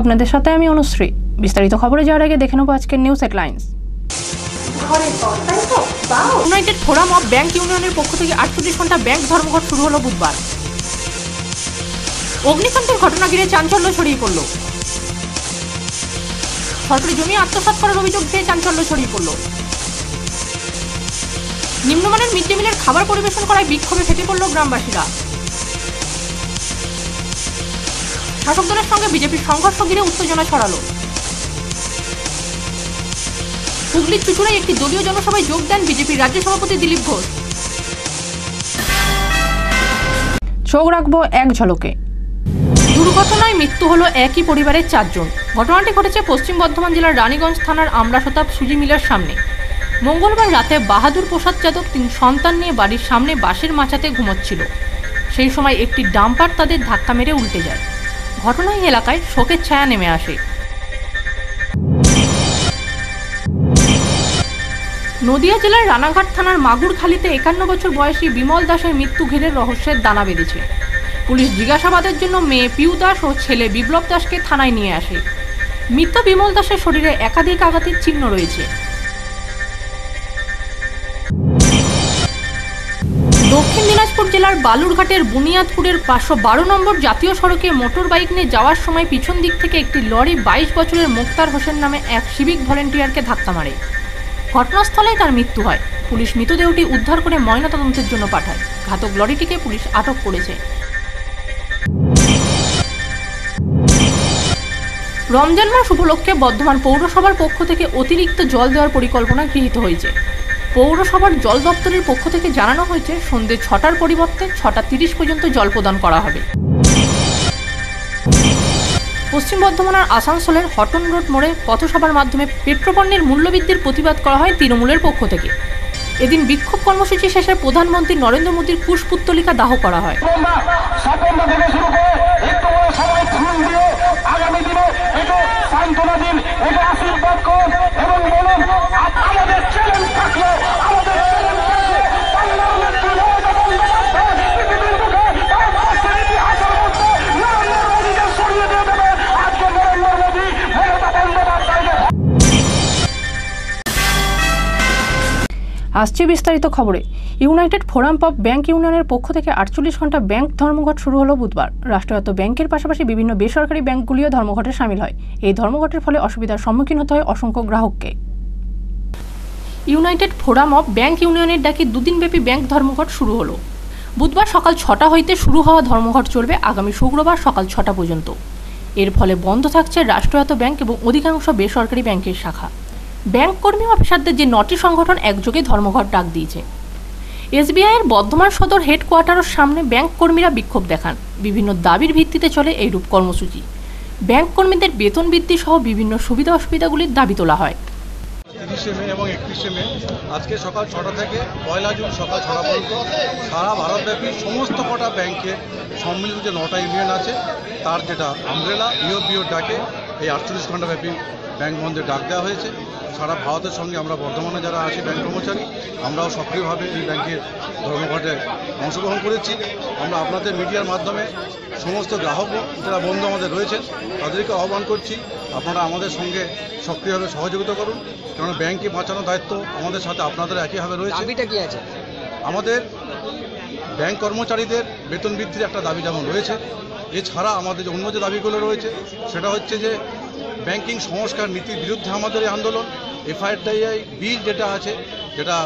আপনাদের সাথে আমি অনুশ্রী। বিস্তারিত খবরে যাওয়ার আগে দেখে নেব আজকের news headlines United Forum of bank ইউনিয়নের পক্ষ থেকে আটচল্লিশ ঘণ্টা ব্যাংক ধর্মঘট শুরু হলো বুধবার। অগ্নিকাণ্ডের ঘটনা ঘিরে চাঞ্চল্য ছড়িয়ে পড়ল। সরকারি জমি আত্মসাৎ করার অভিযোগ দিয়ে চাঞ্চল্য ছড়িয়ে পড়ল। নিম্নমানের মিড ডে মিলের খাবার পরিবেশন করায় বিক্ষোভে ফেটে পড়ল গ্রামবাসীরা। শাসক দলের সঙ্গে বিজেপির সংঘর্ষ ঘিরে উত্তেজনা ছড়ালো। হুগলির চুচুড়ায় একটি দলীয় জনসভায় যোগ দেন বিজেপির রাজ্য সভাপতি দিলীপ ঘোষ। চোখ রাখব এক ঝলকে। দুর্ঘটনায় মৃত্যু হলো একই পরিবারের চারজন। ঘটনাটি ঘটেছে পশ্চিম বর্ধমান জেলার রানীগঞ্জ থানার আমরাশতাব সুজি মিলার সামনে। মঙ্গলবার রাতে বাহাদুর প্রসাদ যাদব তিন সন্তান নিয়ে বাড়ির সামনে বাঁশের মাচাতে ঘুমোচ্ছিল। সেই সময় একটি ডাম্পার তাদের ধাক্কা মেরে উল্টে যায়। ঘটনায় এলাকায় শোকের ছায়া নেমে আসে। নদিয়া জেলার রানাঘাট থানার মাগুরখালীতে একান্ন বছর বয়সী বিমল দাসের মৃত্যু ঘিরে রহস্যের দানা বেঁধেছে। পুলিশ জিজ্ঞাসাবাদের জন্য মেয়ে পিউ দাস ও ছেলে বিপ্লব দাসকে থানায় নিয়ে আসে। মৃত বিমল দাসের শরীরে একাধিক আঘাতের চিহ্ন রয়েছে। দক্ষিণ দিনাজপুর জেলার বালুরঘাটের বুনিয়াদপুরের পাঁচশো বারো নম্বর জাতীয় সড়কে মোটর বাইক নিয়ে যাওয়ার সময় পিছন দিক থেকে একটি লরি বাইশ বছরের মুক্তার হোসেন নামে এক সিভিক ভলেন্টিয়ারকে ধাক্কা মারে। ঘটনাস্থলেই তার মৃত্যু হয়। পুলিশ মৃতদেহটি উদ্ধার করে ময়নাতদন্তের জন্য পাঠায়। ঘাতক লরিটিকে পুলিশ আটক করেছে। রমজান মাস উপলক্ষে বর্ধমান পৌরসভার পক্ষ থেকে অতিরিক্ত জল দেওয়ার পরিকল্পনা গৃহীত হয়েছে। পৌরসভার জল দপ্তরের পক্ষ থেকে জানানো হয়েছে সন্ধ্যে ছটার পরিবর্তে ছটা তিরিশ পর্যন্ত জল প্রদান করা হবে। পশ্চিম বর্ধমানের আসানসোলের হটন রোড মোড়ে পথসভার মাধ্যমে পেট্রোপণ্যের মূল্যবৃদ্ধির প্রতিবাদ করা হয় তৃণমূলের পক্ষ থেকে। এদিন বিক্ষোভ কর্মসূচি শেষে প্রধানমন্ত্রী নরেন্দ্র মোদীর কুশপুত্তলিকা দাহ করা হয়। আসছে বিস্তারিত খবরে। ইউনাইটেড ফোরাম অফ ব্যাংক ইউনিয়নের পক্ষ থেকে আটচল্লিশ ঘণ্টা ব্যাংক ধর্মঘট শুরু হলো বুধবার। রাষ্ট্রায়ত্ত ব্যাংকের পাশাপাশি বিভিন্ন বেসরকারি ব্যাংকগুলিও ধর্মঘটে সামিল হয়। এই ধর্মঘটের ফলে অসুবিধার সম্মুখীন হতে হয় অসংখ্য গ্রাহককে। ইউনাইটেড ফোরাম অফ ব্যাংক ইউনিয়নের ডাকে দুদিনব্যাপী ব্যাংক ধর্মঘট শুরু হলো। বুধবার সকাল ছটা হইতে শুরু হওয়া ধর্মঘট চলবে আগামী শুক্রবার সকাল ছটা পর্যন্ত। এর ফলে বন্ধ থাকছে রাষ্ট্রায়ত্ত ব্যাংক এবং অধিকাংশ বেসরকারি ব্যাংকের শাখা। ব্যাংক কর্মী অফিসারদের যে নটি সংগঠন একযোগে ধর্মঘট ডাক দিয়েছে। এসবিআইয়ের বর্ধমান সদর হেডকোয়ার্টারের সামনে ব্যাংক কর্মীরা বিক্ষোভ দেখান। বিভিন্ন দাবির ভিত্তিতে চলে এইরূপ কর্মসূচি। ব্যাংক কর্মীদের বেতন বৃদ্ধি সহ বিভিন্ন সুবিধা অসুবিধাগুলির দাবি তোলা হয়। তিরিশে মে এবং একত্রিশে মে, আজকে সকাল ছটা থেকে পয়লা জুন সকাল ছটা পর্যন্ত সারা ভারতব্যাপী সমস্ত কটা ব্যাংকে সম্মিলিত যে নটা ইউনিয়ন আছে, তার যেটা আমব্রেলা ইউপিওর ডাকে এই আটচল্লিশ ঘন্টাব্যাপী ব্যাংক বন্ধের ডাক দেওয়া হয়েছে। সারা ভারতের সঙ্গে আমরা বর্ধমানে যারা আছি ব্যাংক কর্মচারী আমরাও সক্রিয়ভাবে এই ব্যাংকের ধর্মঘটে অংশগ্রহণ করেছি। আমরা আপনাদের মিডিয়ার মাধ্যমে সমস্ত গ্রাহক যারা বন্ধু আমাদের রয়েছেন তাদেরকে আহ্বান করছি আপনারা আমাদের সঙ্গে সক্রিয়ভাবে সহযোগিতা করুন কারণ ব্যাংকে বাঁচানোর দায়িত্ব আমাদের সাথে আপনাদের একইভাবে রয়েছে। দাবিটা কি আছে? আমাদের ব্যাংক কর্মচারীদের বেতন বৃদ্ধির একটা দাবি যেমন রয়েছে এছাড়া আমাদের যে অন্য যে দাবিগুলো রয়েছে সেটা হচ্ছে যে ব্যাংকিং সংস্কার নীতির বিরুদ্ধে আমাদের এই আন্দোলন এফআইআরটিআই বিল যেটা আছে, যেটা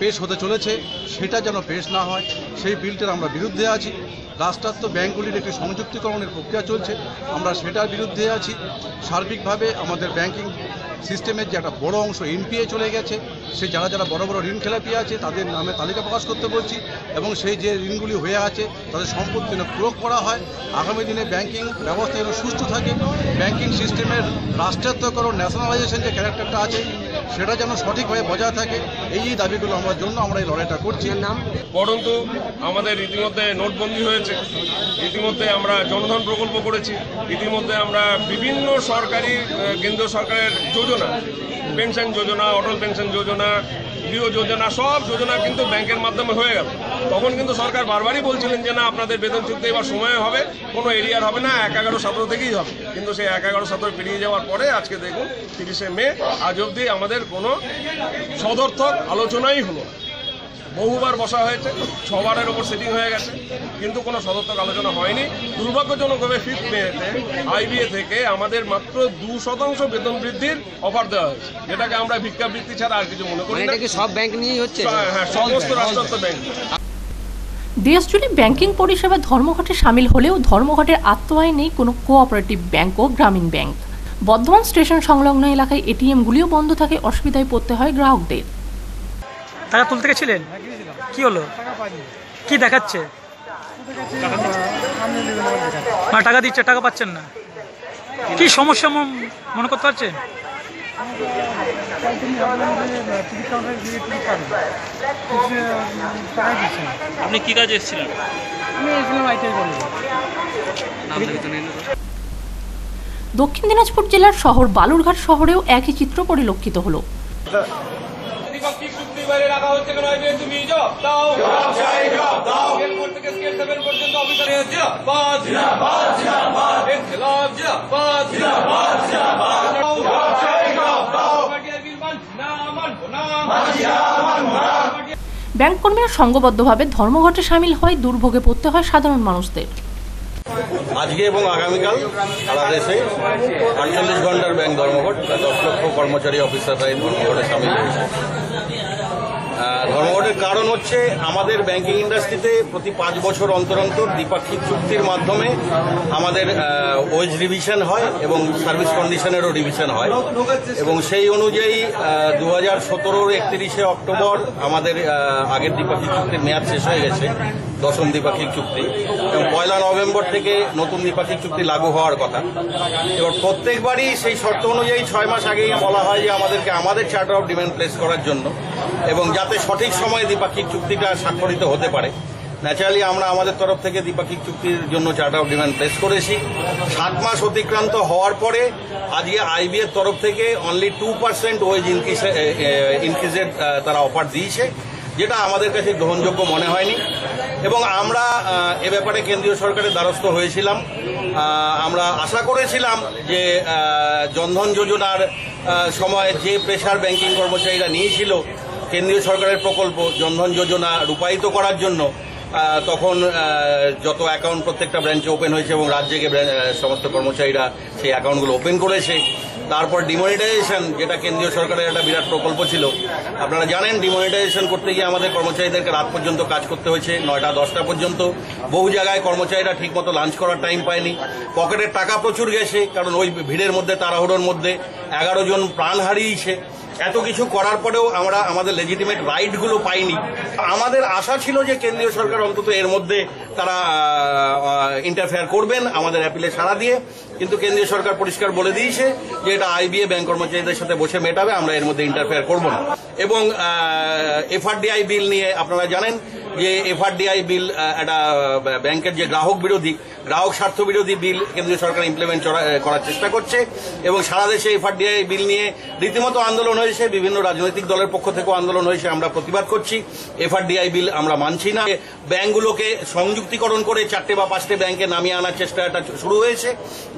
পেশ হতে চলেছে, সেটা যেন পেশ না হয়, সেই বিলটার আমরা বিরুদ্ধে আছি। রাষ্ট্রায়ত্ত ব্যাঙ্কগুলির একটি সংযুক্তিকরণের প্রক্রিয়া চলছে, আমরা সেটার বিরুদ্ধে আছি। সার্বিকভাবে আমাদের ব্যাংকিং সিস্টেমের যে একটা বড় অংশ এনপিএ চলে গেছে, সে যারা যারা বড় বড় ঋণ খেলাপি আছে, তাদের নামে তালিকা প্রকাশ করতে বলছি এবং সেই যে ঋণগুলি হয়ে আছে, তাদের সম্পত্তি যেন প্রয়োগ করা হয়। আগামী দিনে ব্যাংকিং ব্যবস্থা যেন সুস্থ থাকে। ব্যাংকিং সিস্টেমের রাষ্ট্রায়ত্তকরণ, ন্যাশনালাইজেশন যে ক্যারেক্টারটা আছে সেটা যেন সঠিকভাবে বজায় থাকে এই দাবিগুলো আমার জন্য আমরা এই লড়াইটা করছি। নাম? পরন্তু আমাদের ইতিমধ্যে নোটবন্দি হয়েছে। ইতিমধ্যে আমরা জনধন প্রকল্প করেছি। ইতিমধ্যে আমরা বিভিন্ন সরকারি কেন্দ্রীয় সরকারের যোজনা পেনশন যোজনা অটল পেনশন যোজনা গৃহ যোজনা সব যোজনা কিন্তু ব্যাংকের মাধ্যমে হয়ে গেল। তখন কিন্তু সরকার বারবারই বলছিলেন যে না আপনাদের বেতন চুক্তি এবার সময় হবে কোনো এরিয়ার হবে না এক এগারো সতেরো থেকেই হবে। কিন্তু সেই এক এগারো সতেরো পেরিয়ে যাওয়ার পরে আজকে দেখুন তিরিশে মে আজ অবধি আমাদের কোনো সদর্থক আলোচনাই হলো না। বহুবার বসা হয়েছে ছবারের ওপর সেটিং হয়ে গেছে কিন্তু কোনো সদর্থক আলোচনা হয়নি। দুর্ভাগ্যজনকভাবে ফিফথ মেতে আইবিএ থেকে আমাদের মাত্র দু শতাংশ বেতন বৃদ্ধির অফার দেওয়া হয়েছে যেটাকে আমরা ভিক্ষাবৃত্তি ছাড়া আর কিছু মনে করি মানে না। সব ব্যাংক নিয়েই হচ্ছে? হ্যাঁ সমস্ত রাষ্ট্রায়ত্ত ব্যাংক দেশজুড়ে ব্যাংকিং পরিষেবা ধর্মঘটে সামিল হলেও ধর্মঘটের আত্মআয় নেই কোনো কোঅপারেটিভ ব্যাংক ও গ্রামীণ ব্যাংক। বর্ধমান স্টেশন সংলগ্ন এলাকায় এটিএমগুলিও বন্ধ থাকে, অসুবিধায় পড়তে হয় গ্রাহকদের। টাকা তুলতে গেছিলেন? কি হলো? কি দেখাচ্ছে? টাকা দিচ্ছে, টাকা পাচ্ছেন না। কি সমস্যা মনে করতে পারছেন? আপনি কি কাজে এসেছিলেন দক্ষিণ দিনাজপুর জেলার শহর বালুরঘাট শহরেও একই চিত্র পরিলক্ষিত হলো দ্বিপাক্ষিক ব্যাংক কর্মীরা সংঘবদ্ধভাবে ধর্মঘটে সামিল হয় দুর্ভোগে পড়তে হয় সাধারণ মানুষদের। আজকে এবং আগামীকাল সারা দেশে আটচল্লিশ ঘণ্টার ব্যাংক ধর্মঘট, দশ লক্ষ কর্মচারী অফিসাররা এই ধর্মঘটে সামিল হয়েছে। ধর্মঘটের কারণ হচ্ছে আমাদের ব্যাংকিং ইন্ডাস্ট্রিতে প্রতি পাঁচ বছর অন্তর অন্তর দ্বিপাক্ষিক চুক্তির মাধ্যমে আমাদের ওয়েজ রিভিশন হয় এবং সার্ভিস কন্ডিশনেরও রিভিশন হয়। এবং সেই অনুযায়ী দু হাজার সতেরোর একত্রিশে অক্টোবর আমাদের আগের দ্বিপাক্ষিক চুক্তির মেয়াদ শেষ হয়ে গেছে, দশম দ্বিপাক্ষিক চুক্তি। এবং পয়লা নভেম্বর থেকে নতুন দ্বিপাক্ষিক চুক্তি লাগু হওয়ার কথা। এবার প্রত্যেকবারই সেই শর্ত অনুযায়ী ছয় মাস আগেই বলা হয় যে আমাদেরকে আমাদের চার্টার অফ ডিমান্ড প্লেস করার জন্য। এবং যাতে সঠিক সময়ে দ্বিপাক্ষিক চুক্তিটা স্বাক্ষরিত হতে পারে। ন্যাচারালি আমরা আমাদের তরফ থেকে দ্বিপাক্ষিক চুক্তির জন্য চার্টার অফ ডিমান্ড প্লেস করেছি। সাত মাস অতিক্রান্ত হওয়ার পরে আজকে আইবিএর তরফ থেকে অনলি টু পার্সেন্ট ওয়েজ ইনক্রিজের তারা অফার দিয়েছে, যেটা আমাদের কাছে গ্রহণযোগ্য মনে হয়নি। এবং আমরা এ ব্যাপারে কেন্দ্রীয় সরকারের দ্বারস্থ হয়েছিলাম। আমরা আশা করেছিলাম যে জনধন যোজনার সময় যে প্রেশার ব্যাংকিং কর্মচারীরা নিয়েছিল কেন্দ্রীয় সরকারের প্রকল্প, জনধন যোজনা রূপায়িত করার জন্য তখন যত অ্যাকাউন্ট প্রত্যেকটা ব্রাঞ্চে ওপেন হয়েছে এবং রাজ্যে সমস্ত কর্মচারীরা সেই অ্যাকাউন্টগুলো ওপেন করেছে। তারপর ডিমনিটাইজেশন যেটা কেন্দ্রীয় সরকারের একটা বিরাট প্রকল্প ছিল। আপনারা জানেন ডিমনিটাইজেশন করতে গিয়ে আমাদের কর্মচারীদেরকে রাত পর্যন্ত কাজ করতে হয়েছে, নয়টা, দশটা পর্যন্ত। বহু জায়গায় কর্মচারীরা ঠিকমতো লাঞ্চ করার টাইম পায়নি। পকেটের টাকা প্রচুর গেছে, কারণ ওই ভিড়ের মধ্যে, তাড়াহুড়োর মধ্যে এগারো জন প্রাণ হারিয়েছে। এত কিছু করার পরেও আমরা আমাদের লেজিটিমেট রাইটগুলো পাইনি। আমাদের আশা ছিল যে কেন্দ্রীয় সরকার অন্তত এর মধ্যে তারা ইন্টারফেয়ার করবেন, আমাদের অ্যাপিলে সাড়া দিয়ে। কিন্তু কেন্দ্রীয় সরকার পরিষ্কার বলে দিয়েছে যে এটা আইবিএ ব্যাংক কর্মচারীদের সাথে বসে মেটাবে, আমরা এর মধ্যে ইন্টারফেয়ার করব না। এবং এফআরডিআই বিল নিয়ে আপনারা জানেন যে এফআরডিআই বিল একটা ব্যাংকের যে গ্রাহক বিরোধী, গ্রাহক স্বার্থ বিরোধী বিল কেন্দ্রীয় সরকার ইমপ্লিমেন্ট করার চেষ্টা করছে। এবং সারা দেশে এফআরডিআই বিল নিয়ে রীতিমতো আন্দোলন হয়েছে বিভিন্ন রাজনৈতিক দলের পক্ষ থেকেও আন্দোলন হয়েছে, আমরা প্রতিবাদ করছি। এফআরডিআই বিল আমরা মানছি না। ব্যাংকগুলোকে সংযুক্তিকরণ করে চারটে বা পাঁচটে ব্যাংকে নামিয়ে আনার চেষ্টা একটা শুরু হয়েছে,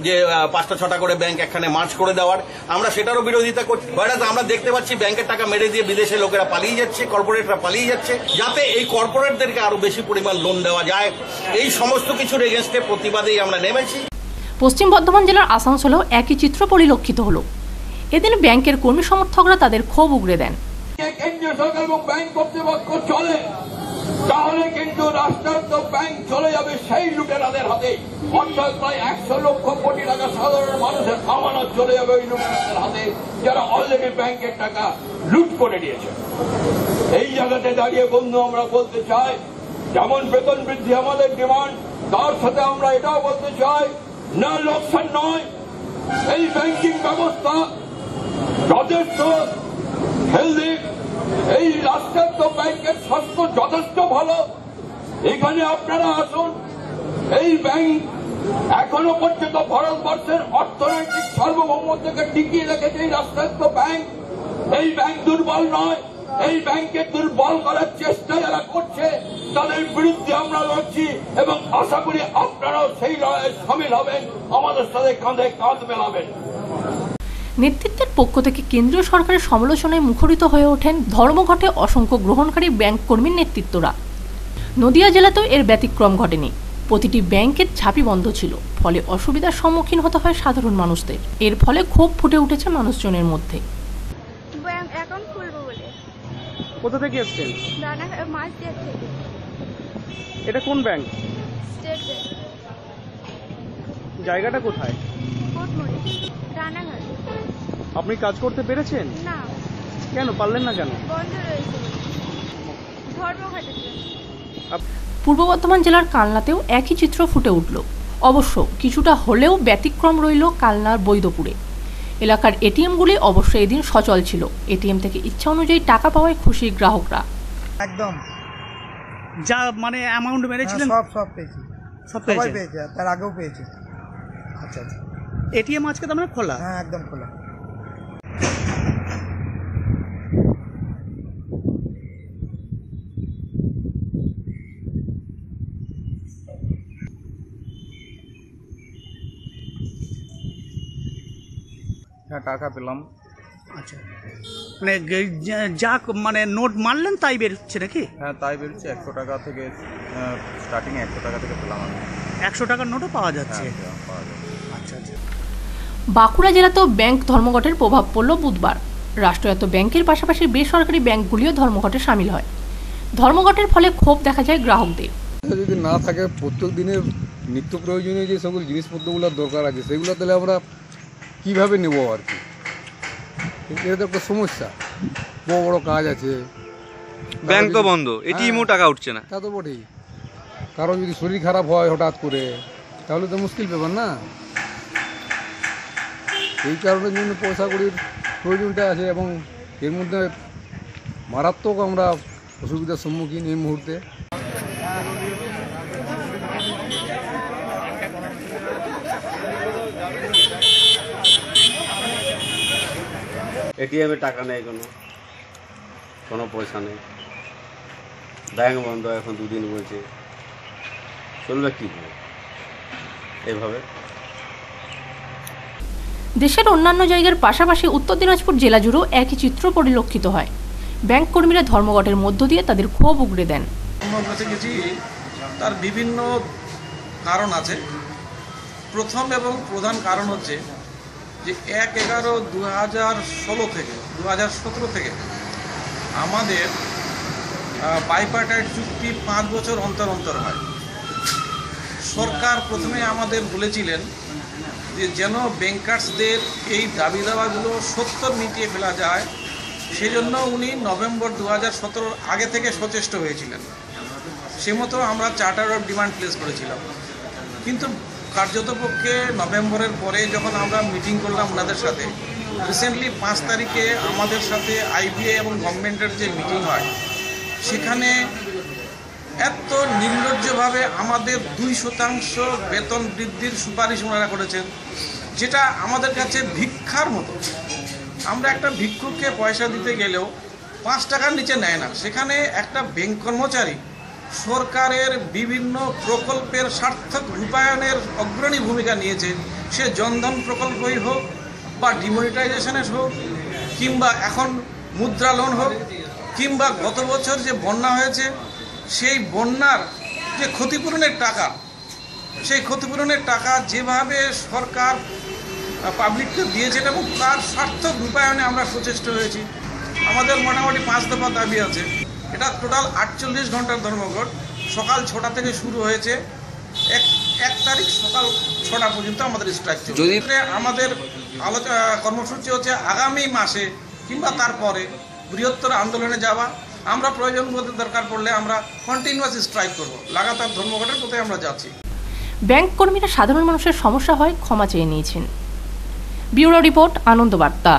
যে পাঁচটা ছটা করে ব্যাংক একখানে মার্চ করে দেওয়ার। আমরা সেটারও বিরোধিতা করছি। হয়তো আমরা দেখতে পাচ্ছি ব্যাংকের টাকা মেরে দিয়ে বিদেশে লোকেরা পালিয়ে যাচ্ছে, কর্পোরেটরা পালিয়ে যাচ্ছে, যাতে এই কর্পোরেটদেরকে আরও বেশি পরিমাণ লোন দেওয়া যায়। এই সমস্ত কিছুর এগেনস্টে প্রতিবাদেই আমরা নেমেছি। পশ্চিম বর্ধমান জেলার আসানসোলেও একই চিত্র পরিলক্ষিত হলো। এদিন ব্যাংকের কর্মী সমর্থকরা তাদের ক্ষোভ উগড়ে দেন। কেন্দ্রীয় সরকার এবং ব্যাংক কর্তৃপক্ষ চলে, তাহলে কিন্তু রাষ্ট্রায়ত্ত ব্যাংক চলে যাবে সেই লুটেরাদের হাতে। অর্থাৎ প্রায় একশো লক্ষ কোটি টাকা সাধারণ মানুষের আমানত চলে যাবে ওই লুটেরাদের হাতে, যারা অলরেডি ব্যাংকের টাকা লুট করে নিয়েছে। এই জায়গাতে দাঁড়িয়ে বন্ধু, আমরা বলতে চাই, যেমন বেতন বৃদ্ধি আমাদের ডিমান্ড তার সাথে আমরা এটাও বলতে চাই, না লোকসান নয়, এই ব্যাংকিং ব্যবস্থা যথেষ্ট হেলদি এই রাষ্ট্রায়ত্ত ব্যাংকের স্বাস্থ্য যথেষ্ট ভালো। এখানে আপনারা আসুন, এই ব্যাংক এখনও পর্যন্ত ভারতবর্ষের অর্থনৈতিক সার্বভৌমত্বকে টিকিয়ে রেখেছে এই রাষ্ট্রায়ত্ত ব্যাংক। এই ব্যাংক দুর্বল নয়, এই ব্যাংকে দুর্বল করার চেষ্টা যারা করছে, তাদের বিরুদ্ধে আমরা লড়ছি এবং আশা করি আপনারাও সেই লড়াইয়ে সামিল হবেন, আমাদের সাথে কাঁধে কাঁধ মেলাবেন। নেতৃত্বের পক্ষ থেকে কেন্দ্রীয় সরকারের সমালোচনায় মুখরিত হয়ে ওঠেন ধর্মঘটে অসংখ্য গ্রহণকারী ব্যাংক কর্মীর নেতৃত্বরা। নদিয়া জেলাতেও এর ব্যতিক্রম ঘটেনি। প্রতিটি ব্যাংকের ঝাঁপি বন্ধ ছিল ফলে অসুবিধার সম্মুখীন হতে হয় সাধারণ মানুষদের। এর ফলে ক্ষোভ ফুটে উঠেছে মানুষজনের মধ্যে। ব্যাংক অ্যাকাউন্ট খুলবো বলে। কোথা এসছেন? থেকে। এটা কোন ব্যাংক। জায়গাটা কোথায়? রানাঘাট। আপনি কাজ করতে পেরেছেন? না। কেন? পারলেন না কেন? বন্ধ রয়েছে। ধর্মঘাটের জন্য। পূর্ব বর্ধমান জেলার কালনাতেও একই চিত্র ফুটে উঠল। অবশ্য কিছুটা হলেও ব্যতিক্রম রইল কালনার বৈদপুরে এলাকার এটিএমগুলি অবশ্য এদিন সচল ছিল। এটিএম থেকে ইচ্ছা অনুযায়ী টাকা পাওয়ায় খুশি গ্রাহকরা। একদম। যা মানে অ্যামাউন্ট মেরেছিলেন হ্যাঁ, সব সব পেয়েছি। সব পেয়েছে তার আগেও পেয়েছি। আচ্ছা আচ্ছা। এটিএম আজকে তো মানে খোলা? হ্যাঁ একদম খোলা। হ্যাঁ টাকা পেলাম। আচ্ছা। মানে যা- মানে নোট মারলেন তাই বেরোচ্ছে নাকি? হ্যাঁ তাই বেরোচ্ছে। একশো টাকা থেকে স্টার্টিং একশো টাকা থেকে পেলাম আমি। একশো টাকার নোটও পাওয়া যাচ্ছে হ্যাঁ, পাওয়া যাবে। আচ্ছা আচ্ছা বাঁকুড়া জেলাতেও ব্যাংক ধর্মঘটের প্রভাব পড়ল বুধবার। রাষ্ট্রায়ত্ত ব্যাংকের পাশাপাশি বেসরকারি ব্যাংকগুলিও ধর্মঘটে সামিল হয়। ধর্মঘটের ফলে ক্ষোভ দেখা যায় গ্রাহকদের। যদি না থাকে প্রত্যেক দিনের নিত্য প্রয়োজনীয় যে সকল জিনিসপত্রগুলোর দরকার আছে সেগুলো তাহলে আমরা কীভাবে নেব আর কি? এটা তো একটা সমস্যা। বড় বড় কাজ আছে। ব্যাংক তো বন্ধ এটিএমও টাকা উঠছে না। তা তো বটেই। কারও যদি শরীর খারাপ হয় হঠাৎ করে তাহলে তো মুশকিল ব্যাপার না? এই কারণের জন্য পয়সা কড়ির প্রয়োজনটা আছে এবং এর মধ্যে মারাত্মক আমরা অসুবিধার সম্মুখীন এই মুহূর্তে। এটিএমে টাকা নেই কোনো কোনো পয়সা নেই। ব্যাঙ্ক বন্ধ এখন দুদিন বলছে। চলবে কী করে? এইভাবে। দেশের অন্যান্য জায়গার পাশাপাশি উত্তর দিনাজপুর জেলা জুড়েও একই চিত্র পরিলক্ষিত হয়। ব্যাংক কর্মীরা ধর্মঘটের মধ্য দিয়ে তাদের ক্ষোভ উগড়ে দেন। তার বিভিন্ন কারণ আছে। প্রথম এবং প্রধান কারণ হচ্ছে যে এক এগারো দু হাজার ষোলো থেকে দু হাজার সতেরো থেকে আমাদের বাইপার্টাইট চুক্তি পাঁচ বছর অন্তর অন্তর হয়। সরকার প্রথমে আমাদের বলেছিলেন যে যেন ব্যাংকার্সদের এই দাবি দাওয়াগুলো সত্তর মিটিয়ে ফেলা যায়, সেজন্য উনি নভেম্বর দু হাজার আগে থেকে সচেষ্ট হয়েছিলেন। সে মতো আমরা চার্টার অফ ডিমান্ড প্লেস করেছিলাম। কিন্তু কার্যত পক্ষে নভেম্বরের পরে যখন আমরা মিটিং করলাম ওনাদের সাথে রিসেন্টলি পাঁচ তারিখে আমাদের সাথে আইবিএ এবং গভর্নমেন্টের যে মিটিং হয়, সেখানে এত নির্লজ্জভাবে আমাদের দুই শতাংশ বেতন বৃদ্ধির সুপারিশ ওনারা করেছেন, যেটা আমাদের কাছে ভিক্ষার মতো। আমরা একটা ভিক্ষুককে পয়সা দিতে গেলেও পাঁচ টাকার নিচে নেয় না। সেখানে একটা ব্যাংক কর্মচারী সরকারের বিভিন্ন প্রকল্পের সার্থক রূপায়ণের অগ্রণী ভূমিকা নিয়েছে। সে জনধন প্রকল্পই হোক বা ডিমনিটাইজেশনের হোক, কিংবা এখন মুদ্রা লোন হোক, কিংবা গত বছর যে বন্যা হয়েছে সেই বন্যার যে ক্ষতিপূরণের টাকা সেই ক্ষতিপূরণের টাকা যেভাবে সরকার পাবলিককে দিয়েছেন এবং তার সার্থক রূপায়ণে আমরা সচেষ্ট হয়েছি। আমাদের মোটামুটি পাঁচ দফা দাবি আছে। এটা টোটাল আটচল্লিশ ঘণ্টার ধর্মঘট। সকাল ছটা থেকে শুরু হয়েছে। এক এক তারিখ সকাল ছটা পর্যন্ত আমাদের স্ট্রাইক যদি- আমাদের আলোচনা কর্মসূচি হচ্ছে আগামী মাসে কিংবা তারপরে বৃহত্তর আন্দোলনে যাওয়া। আমরা প্রয়োজন বোধ দরকার পড়লে আমরা কন্টিনিউয়াস স্ট্রাইক করব। লাগাতার ধর্মঘটের পথে আমরা যাচ্ছি। ব্যাংক কর্মীরা সাধারণ মানুষের সমস্যা হয় ক্ষমা চেয়ে নিয়েছেন। ব্যুরো রিপোর্ট, আনন্দ বার্তা।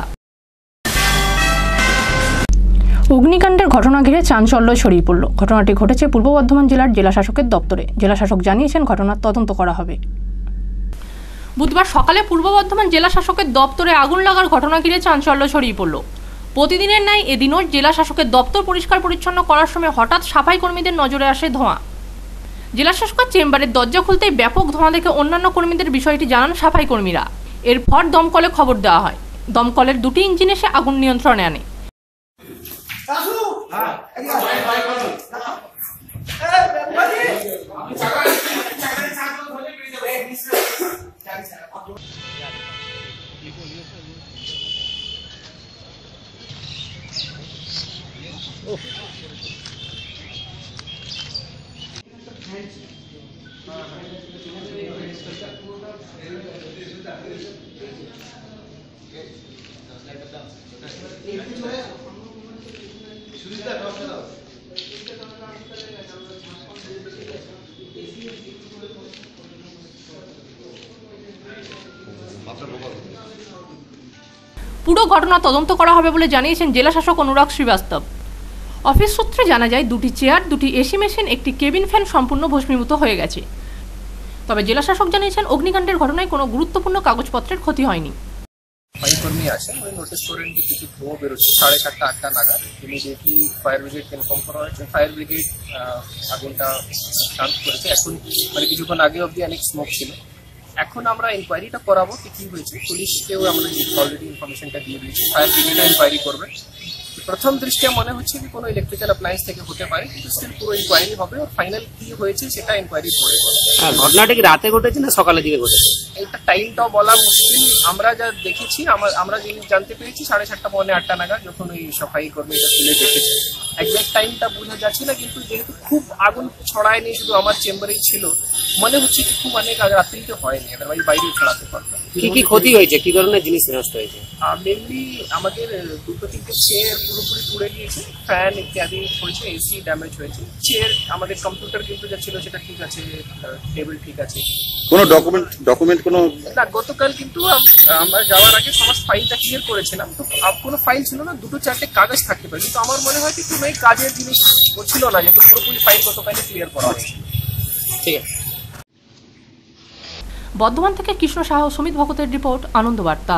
অগ্নিকাণ্ডের ঘটনা ঘিরে চাঞ্চল্য ছড়িয়ে পড়ল। ঘটনাটি ঘটেছে পূর্ব বর্ধমান জেলার জেলা শাসকের দপ্তরে। জেলা শাসক জানিয়েছেন ঘটনার তদন্ত করা হবে। বুধবার সকালে পূর্ব বর্ধমান জেলা শাসকের দপ্তরে আগুন লাগার ঘটনা ঘিরে চাঞ্চল্য ছড়িয়ে পড়ল। প্রতিদিনের ন্যায় এদিনও জেলা শাসকের দপ্তর পরিষ্কার পরিচ্ছন্ন করার সময় হঠাৎ সাফাই কর্মীদের নজরে আসে ধোঁয়া জেলা শাসকের চেম্বারের দরজা খুলতেই ব্যাপক ধোঁয়া দেখে অন্যান্য কর্মীদের বিষয়টি জানান সাফাই কর্মীরা এরপর দমকলে খবর দেওয়া হয় দমকলের দুটি ইঞ্জিন এসে আগুন নিয়ন্ত্রণে আনে পুরো ঘটনা তদন্ত করা হবে বলে জানিয়েছেন জেলা শাসক অনুরাগ শ্রীবাস্তব। অফিস সূত্রে জানা যায়, দুটি চেয়ার, দুটি এসি মেশিন, একটি কেবিন ফ্যান সম্পূর্ণ ভস্মীভূত হয়ে গেছে। তবে জেলা শাসক জানিয়েছেন, অগ্নিকাণ্ডের ঘটনায় কোনো গুরুত্বপূর্ণ কাগজপত্রের ক্ষতি হয়নি। ফায়ার কর্মী আসেন ওই নোটিস করেন যে কিছু ধোঁয়া বেরোচ্ছে। সাড়ে সাতটা, আটটা নাগাদ ইমিডিয়েটলি ফায়ার ব্রিগেডকে ইনফর্ম করা হয়েছে। ফায়ার ব্রিগেড আগুনটা শান্ত করেছে। এখন মানে কিছুক্ষণ আগে অবধি অনেক স্মোক ছিল। এখন আমরা ইনকোয়ারিটা করাবো, কি কি হয়েছে। পুলিশকেও আমরা অলরেডি ইনফরমেশনটা দিয়ে দিয়েছি। ফায়ার ব্রিগেডও ইনকোয়ারি করবে। প্রথম দৃষ্টিতে মনে হচ্ছে যে কোনো ইলেকট্রিক্যাল অ্যাপ্লায়েন্স থেকে হতে পারে কিন্তু স্টিল পুরো ইনকোয়ারি হবে ফাইনাল কি হয়েছে সেটা ইনকোয়ারি পরে হ্যাঁ ঘটনাটা কি রাতে ঘটেছে না সকালের দিকে ঘটেছে? এটা টাইমটাও বলা মুশকিল। আমরা যা দেখেছি আমরা আমরা জিনিস জানতে পেরেছি সাড়ে সাতটা পৌনে আটটা নাগাদ যখন ওই সফাই কর্মীটা তুলে দেখেছে। একজ্যাক্ট টাইমটা বোঝা যাচ্ছে না কিন্তু যেহেতু খুব আগুন ছড়ায়নি শুধু আমার চেম্বারেই ছিল মনে হচ্ছে কি খুব অনেক আগে রাত্রিতে হয়নি আদারওয়াইজ বাইরেও ছড়াতে পারতো। কি কি ক্ষতি হয়েছে? কি ধরনের জিনিস নষ্ট হয়েছে? মেনলি আমাদের দুটো তিনটে চেয়ার পুরোপুরি পুড়ে গিয়েছে ফ্যান ইত্যাদি হয়েছে এসি ড্যামেজ হয়েছে। চেয়ার আমাদের কম্পিউটার কিন্তু যা ছিল সেটা ঠিক আছে টেবিল ঠিক আছে। কোনো ডকুমেন্ট ডকুমেন্ট কোনো না গতকাল কিন্তু আমরা যাওয়ার আগে সমস্ত ফাইলটা ক্লিয়ার করেছিলাম। তো কোনো ফাইল ছিল না দুটো চারটে কাগজ থাকতে পারে। কিন্তু আমার মনে হয় কোনো এই কাজের জিনিস ছিল না যেহেতু পুরোপুরি ফাইল গতকালে ক্লিয়ার করা হয়েছে। ঠিক আছে। বর্ধমান থেকে কৃষ্ণ সাহা ও সুমিত ভগতের রিপোর্ট আনন্দবার্তা।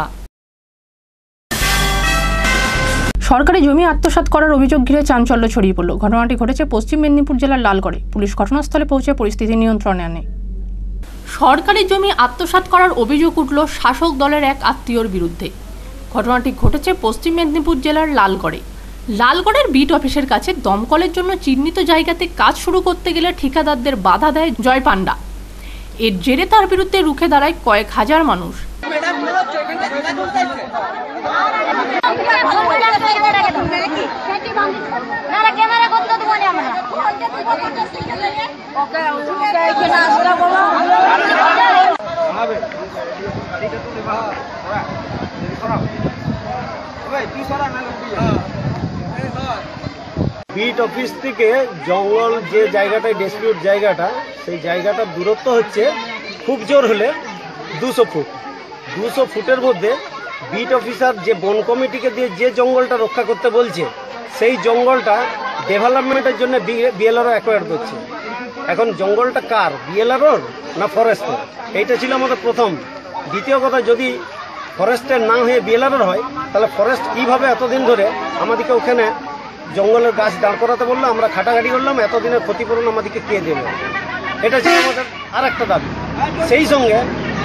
সরকারি জমি আত্মসাৎ করার অভিযোগ ঘিরে চাঞ্চল্য ছড়িয়ে পড়ল। ঘটনাটি ঘটেছে পশ্চিম মেদিনীপুর জেলার লালগড়ে। পুলিশ ঘটনাস্থলে পৌঁছে পরিস্থিতি নিয়ন্ত্রণে আনে। সরকারি জমি আত্মসাৎ করার অভিযোগ উঠল শাসক দলের এক আত্মীয়র বিরুদ্ধে। ঘটনাটি ঘটেছে পশ্চিম মেদিনীপুর জেলার লালগড়ে। লালগড়ের বিট অফিসের কাছে দমকলের জন্য চিহ্নিত জায়গাতে কাজ শুরু করতে গেলে ঠিকাদারদের বাধা দেয় জয় পান্ডা এর জেরে তার বিরুদ্ধে রুখে দাঁড়ায় কয়েক হাজার মানুষ। বিট অফিস থেকে জঙ্গল যে জায়গাটায় ডিসপিউট জায়গাটা, সেই জায়গাটার দূরত্ব হচ্ছে খুব জোর হলে দুশো ফুট। দুশো ফুটের মধ্যে বিট অফিসার যে বন কমিটিকে দিয়ে যে জঙ্গলটা রক্ষা করতে বলছে, সেই জঙ্গলটা ডেভেলপমেন্টের জন্য বিএলআরও অ্যাকোয়ার করছে। এখন জঙ্গলটা কার? বিএলআরওর না ফরেস্টের এইটা ছিল আমাদের প্রথম। দ্বিতীয় কথা, যদি ফরেস্টের না হয়ে বিএলআরওর হয়, তাহলে ফরেস্ট কীভাবে এতদিন ধরে আমাদেরকে ওখানে জঙ্গলের গাছ দাঁড় করাতে বলল, আমরা খাটাখাটি করলাম, এতদিনের ক্ষতিপূরণ আমাদেরকে কে দেবে? এটা ছিল আমাদের আর একটা দাবি। সেই সঙ্গে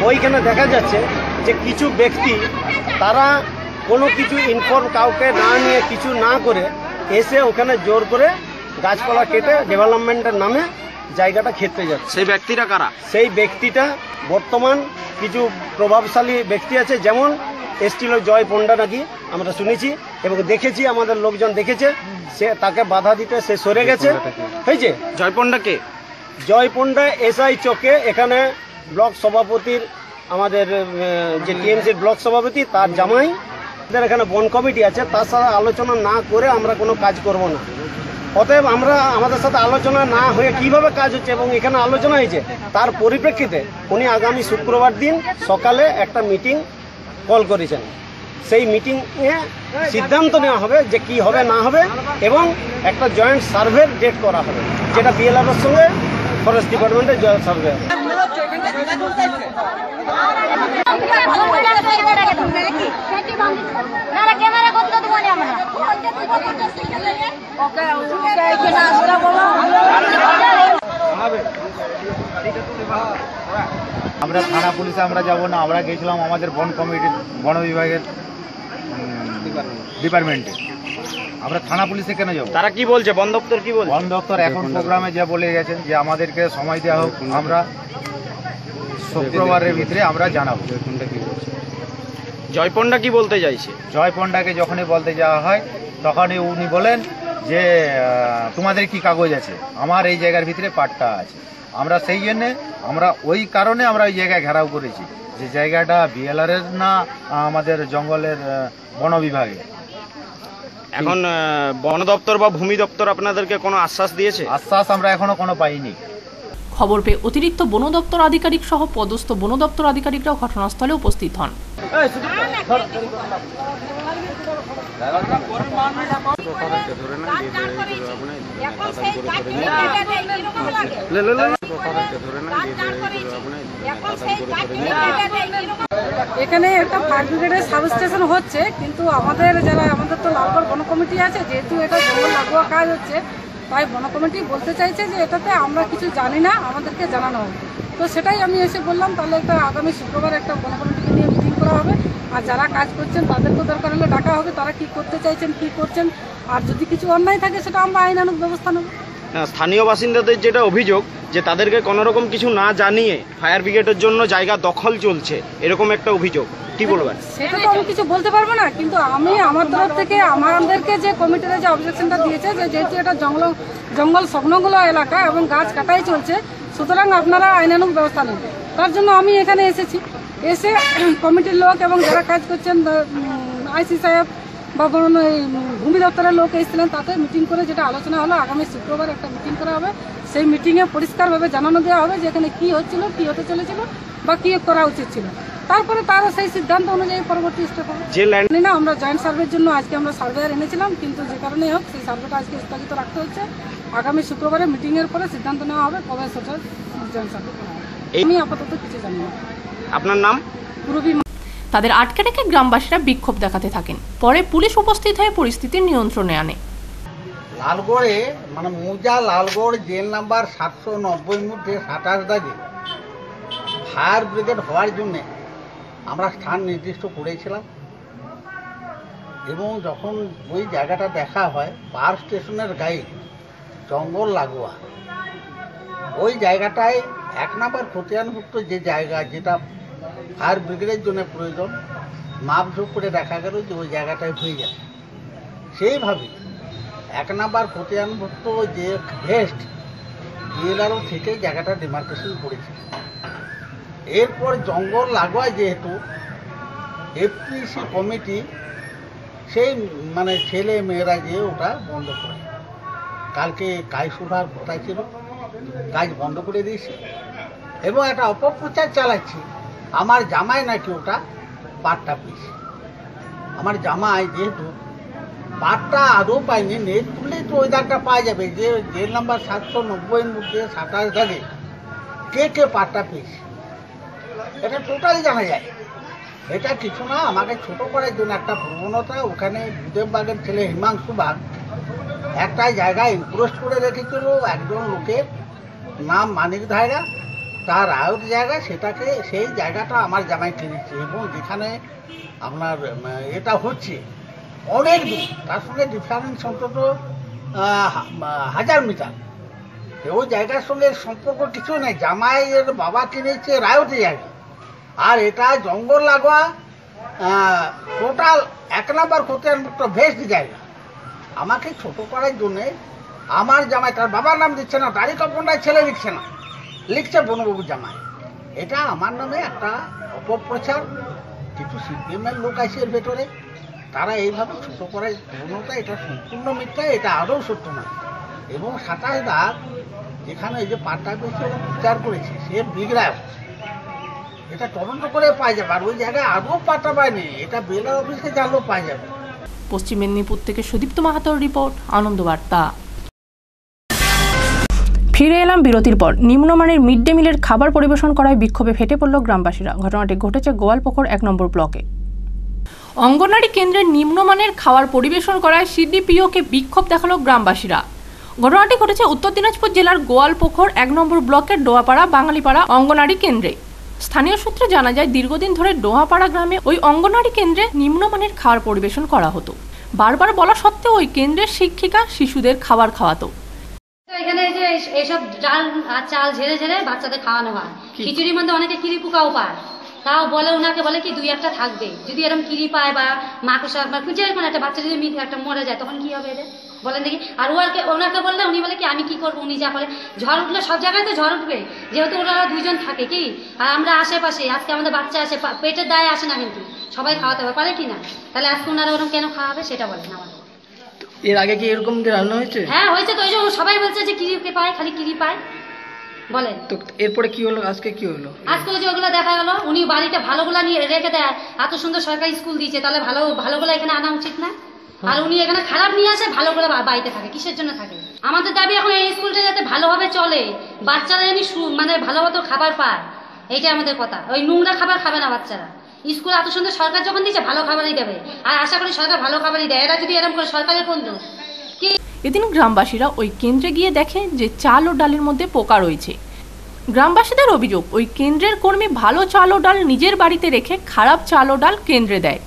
ওইখানে দেখা যাচ্ছে যে কিছু ব্যক্তি তারা কোনো কিছু ইনফর্ম কাউকে না নিয়ে কিছু না করে এসে ওখানে জোর করে গাছপালা কেটে ডেভেলপমেন্টের নামে জায়গাটা খেতে যাচ্ছে। সেই ব্যক্তিটা কারা? সেই ব্যক্তিটা বর্তমান কিছু প্রভাবশালী ব্যক্তি আছে যেমন এসছিল জয় পণ্ডা নাকি আমরা শুনেছি এবং দেখেছি আমাদের লোকজন দেখেছে সে তাকে বাধা দিতে সে সরে গেছে। হয়েছে? জয় পণ্ডা কে? জয় পণ্ডা এসআই চকে এখানে ব্লক সভাপতির আমাদের যে টিএমসির ব্লক সভাপতি, তার জামাই। আমাদের এখানে বন কমিটি আছে তার সাথে আলোচনা না করে আমরা কোনো কাজ করব না। অতএব আমরা আমাদের সাথে আলোচনা না হয়ে কীভাবে কাজ হচ্ছে এবং এখানে আলোচনা হয়েছে, তার পরিপ্রেক্ষিতে উনি আগামী শুক্রবার দিন সকালে একটা মিটিং কল করেছেন। সেই মিটিংয়ে সিদ্ধান্ত নেওয়া হবে যে কি হবে, না হবে এবং একটা জয়েন্ট সার্ভের ডেট করা হবে, যেটা বিএলআরের সঙ্গে ফরেস্ট ডিপার্টমেন্টের জয়েন্ট সার্ভে আমরা ওকে ওকে এখানে আসতে বলো আমরা থানা পুলিশে আমরা যাব না আমরা গেছিলাম আমাদের বন কমিটির বন বিভাগের ডিপার্টমেন্টে আমরা থানা পুলিশে কেন যাব? তারা কি বলছে? বন দপ্তর কি বলছে? বন দপ্তর এখন প্রোগ্রামে যা বলে গেছেন যে আমাদেরকে সময় দেওয়া হোক আমরা শুক্রবারের ভিতরে আমরা জানাব। জয় পণ্ডা কি বলতে চাইছে? জয়পন্ডাকে যখনই বলতে যাওয়া হয় তখনই উনি বলেন যে তোমাদের কি কাগজ আছে? আমার এই জায়গার ভিতরে পাট্টা আছে। আমরা সেই জন্যে আমরা ওই কারণে আমরা ওই জায়গায় ঘেরাও করেছি। যে জায়গাটা বিএলআরের না আমাদের জঙ্গলের বন বিভাগে এখন বন দপ্তর বা ভূমি দপ্তর আপনাদেরকে কোনো আশ্বাস দিয়েছে? আশ্বাস আমরা এখনও কোনো পাইনি। খবর পেয়ে অতিরিক্ত বন দপ্তর আধিকারিক সহ পদস্থ বন দপ্তর আধিকারিকরাও ঘটনাস্থলে উপস্থিত হন। এখানে একটা ফায়ার ব্রিগেডের সাব স্টেশন হচ্ছে, কিন্তু আমাদের যারা, আমাদের তো লালগড় বন কমিটি আছে, যেহেতু এটা জঙ্গল লাগোয়া কাজ হচ্ছে, তাই বন কমিটি বলতে চাইছে যে এটাতে আমরা কিছু জানি না, আমাদেরকে জানানো হবে তো সেটাই আমি এসে বললাম, তাহলে একটা আগামী শুক্রবার একটা বন কমিটিকে নিয়ে মিটিং করা হবে। আর যারা কাজ করছেন তাদেরকেও দরকার হলে ডাকা হবে। তারা কি করতে চাইছেন কি করছেন আর যদি কিছু অন্যায় থাকে সেটা আমরা আইনানুক ব্যবস্থা নেব। স্থানীয় বাসিন্দাদের যেটা অভিযোগ যে তাদেরকে কোনো রকম কিছু না জানিয়ে ফায়ার ব্রিগেডের জন্য জায়গা দখল চলছে এরকম একটা অভিযোগ। কি বলবেন? সেটা তো আমি কিছু বলতে পারব না কিন্তু আমি আমার তরফ থেকে আমাদেরকে যে কমিটিতে যে অবজেকশনটা দিয়েছে যে যেহেতু এটা জঙ্গল জঙ্গল সংলগ্ন এলাকা এবং গাছ কাটাই চলছে সুতরাং আপনারা আইনানুক ব্যবস্থা নেন তার জন্য আমি এখানে এসেছি। এসে কমিটির লোক এবং যারা কাজ করছেন আইসি সাহেব বা বরং এই ভূমি দপ্তরের লোক এসেছিলেন তাতে মিটিং করে যেটা আলোচনা হলো আগামী শুক্রবার একটা মিটিং করা হবে। সেই মিটিংয়ে পরিষ্কারভাবে জানানো দেওয়া হবে যে এখানে কী হচ্ছিল কী হতে চলেছিল বা কী করা উচিত ছিল। তারপরে তারা সেই সিদ্ধান্ত অনুযায়ী পরবর্তী স্টেপ হবে। যে ল্যান্ড না আমরা জয়েন্ট সার্ভের জন্য আজকে আমরা সার্ভেয়ার এনেছিলাম কিন্তু যে কারণেই হোক সেই সার্ভেটা আজকে স্থগিত রাখতে হচ্ছে। আগামী শুক্রবারে মিটিংয়ের পরে সিদ্ধান্ত নেওয়া হবে কবে সেটা জয়েন্ট সার্ভে করা হবে। আমি আপাতত কিছু জানি না। আপনার নাম? তাদের আটকে রেখে গ্রামবাসীরা বিক্ষোভ দেখাতে থাকেন। পরে পুলিশ উপস্থিত হয়ে পরিস্থিতির নিয়ন্ত্রণে আনে। লালগড়ে মানে মোজা লালগড় জেল নাম্বার সাতশো নব্বই মধ্যে সাতাশ দাগে ফায়ার ব্রিগেড হওয়ার জন্যে আমরা স্থান নির্দিষ্ট করেছিলাম। এবং যখন ওই জায়গাটা দেখা হয় পার স্টেশনের গায়ে জঙ্গল লাগোয়া। ওই জায়গাটায় এক নম্বর খতিয়ানভুক্ত যে জায়গা, যেটা ফায়ার ব্রিগেডের জন্য প্রয়োজন, মাপঝোপ করে দেখা গেল যে ওই জায়গাটায় হয়ে যাবে সেইভাবে এক নাম্বার খতিয়ানভুক্ত যে ভেস্ট ডিএলআরও থেকে জায়গাটা ডিমার্কেশন করেছে। এরপর জঙ্গল লাগোয়া যেহেতু এফপিসি কমিটি সেই মানে ছেলে মেয়েরা গিয়ে ওটা বন্ধ করে। কালকে কাজ শোধার কথা ছিল কাজ বন্ধ করে দিয়েছে। এবং একটা অপপ্রচার চালাচ্ছি। আমার জামাই নাকি ওটা পাট্টা পেয়েছে। আমার জামাই যেহেতু পাটটা আদৌ পাইনি নেট খুললেই তো ওই দাগটা পাওয়া যাবে। যে জেল নাম্বার সাতশো নব্বইয়ের মধ্যে সাতাশ দাগে কে কে পাটটা পেয়েছে? এটা টোটালি জানা যায়। এটা কিছু না, আমাকে ছোট করার জন্য একটা প্রবণতা, ওখানে বুদেববাগের ছেলে হিমাংশু বাগ একটা জায়গায় ইনক্রোস্ট করে রেখেছিল। একজন লোকের নাম মানিক ধায়রা তার আয়ত জায়গা, সেটাকে, সেই জায়গাটা আমার জামাই কিনেছে এবং যেখানে আপনার এটা হচ্ছে অনেক দূর। তার সঙ্গে ডিফারেন্স অন্তত হাজার মিটার। ওই জায়গার সঙ্গে সম্পর্ক কিছু নেই। জামাইয়ের বাবা কিনেছে রায়তি জায়গা। আর এটা জঙ্গল লাগোয়া টোটাল এক নম্বর খতিয়ানভুক্ত ভেস্ট জায়গা। আমাকে ছোট করার জন্যে আমার জামাই, তার বাবার নাম দিচ্ছে না তারিখ অপনায় ছেলে দিচ্ছে না। লিখছে বনবাবু জামাই। এটা আমার নামে একটা অপপ্রচার। কিছু সিপিএমের লোক আছে এর ভেতরে। তারা এইভাবে ছোট করার প্রবণতা এটা সম্পূর্ণ মিথ্যা, এটা আদৌ সত্য নয় এবং সাতাশ দাগ, যেখানে এই যে পাট্টা পেয়েছে ওরা প্রচার করেছে, সে বিগড়ায় এটা তদন্ত করে পাওয়া যাবে। আর ওই জায়গায় আদৌ পাট্টা পায়নি এটা বেলার অফিসে জানলেও পাওয়া যাবে। পশ্চিম মেদিনীপুর থেকে সুদীপ্ত মাহাতোর রিপোর্ট, আনন্দবার্তা। ফিরে এলাম বিরতির পর। নিম্নমানের মিড ডে মিলের খাবার পরিবেশন করায় বিক্ষোভে ফেটে পড়ল গ্রামবাসীরা। ঘটনাটি ঘটেছে গোয়ালপুকুর এক নম্বর ব্লকে। অঙ্গনওয়াড়ি কেন্দ্রের নিম্নমানের খাবার পরিবেশন করায় সিডিপিওকে বিক্ষোভ দেখাল গ্রামবাসীরা। ঘটনাটি ঘটেছে উত্তর দিনাজপুর জেলার গোয়ালপোখর এক নম্বর ব্লকের ডোয়াপাড়া বাঙালিপাড়া অঙ্গনওয়াড়ি কেন্দ্রে। স্থানীয় সূত্রে জানা যায়, দীর্ঘদিন ধরে ডোহাপাড়া গ্রামে ওই অঙ্গনওয়াড়ি কেন্দ্রে নিম্নমানের খাবার পরিবেশন করা হতো। বারবার বলা সত্ত্বেও ওই কেন্দ্রের শিক্ষিকা শিশুদের খাবার খাওয়াতো তো এখানে এই যে এই- এইসব ডাল আর চাল ঝেড়ে ঝেড়ে বাচ্চাদের খাওয়ানো হয়। খিচুড়ির মধ্যে অনেকে কিরি পোকাও পায়। তাও বলে ওনাকে বলে কি দুই একটা থাকবে। যদি এরকম কিরি পায় বা মাকুসা বা যে কোনো একটা বাচ্চা যদি একটা মরে যায় তখন কি হবে এদের? বলেন দেখি। আর ওনাকে ওনাকে বললে উনি বলে কি আমি কি করব? উনি যা করে ঝড় উঠলে সব জায়গায় তো ঝড় উঠবে। যেহেতু ওরা দুইজন থাকে কি আর আমরা আশেপাশে আজকে আমাদের বাচ্চা আছে পেটের দায় আসে না কিন্তু। সবাই খাওয়াতে হবে পারে কি না? তাহলে আজকে ওনারা ওরকম কেন খাওয়াবে সেটা বলেন আমাদের। এর আগে কি এরকম কি রান্না হয়েছে? হ্যাঁ হয়েছে তো ওই জন্য সবাই বলছে যে কিরি পায় খালি কিরি পায়। বলেন। তো এরপরে কি হলো? আজকে কি হলো? আজকে ওই যে ওগুলো দেখা গেল উনি বাড়িতে ভালোগুলা নিয়ে রেখে দেয় এত সুন্দর সরকারি স্কুল দিয়েছে তাহলে ভালো ভালোগুলো এখানে আনা উচিত না? আর উনি এখানে খারাপ নিয়ে আসে ভালোগুলো বাড়িতে থাকে কিসের জন্য থাকে? আমাদের দাবি এখন এই স্কুলটা যাতে ভালোভাবে চলে বাচ্চারা জানি মানে ভালো মতো খাবার পায় এইটাই আমাদের কথা। ওই নোংরা খাবার খাবে না বাচ্চারা। স্কুল এত সুন্দর সরকার যখন দিচ্ছে ভালো খাবারই দেবে। আর আশা করি সরকার ভালো খাবারই দেয়। এরা যদি এরকম করে সরকারের কোন দোষ এদিন গ্রামবাসীরা ওই কেন্দ্রে গিয়ে দেখে যে চাল ও ডালের মধ্যে পোকা রয়েছে। গ্রামবাসীদের অভিযোগ ওই কেন্দ্রের কর্মী ভালো চাল ও ডাল নিজের বাড়িতে রেখে খারাপ চাল ও ডাল কেন্দ্রে দেয়।